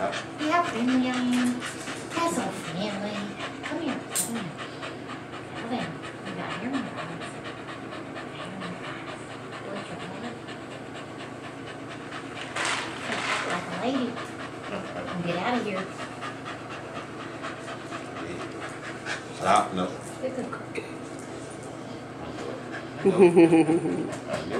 We have family. friendly some family. That's. Come here, come here. Come here. You got your mom. Hair your eyes. Like a lady. And get out of here. Ah, no. It's a I knew.